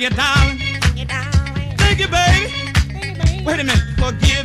Thank you, darling. Thank you, darling. Thank you, baby. Thank you, baby. Wait a minute. Forgive.